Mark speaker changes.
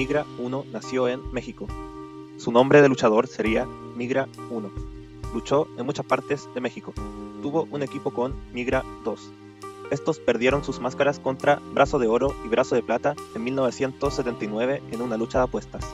Speaker 1: Migra 1 nació en México. Su nombre de luchador sería Migra 1. Luchó en muchas partes de México. Tuvo un equipo con Migra 2. Estos perdieron sus máscaras contra Brazo de Oro y Brazo de Plata en 1979 en una lucha de apuestas.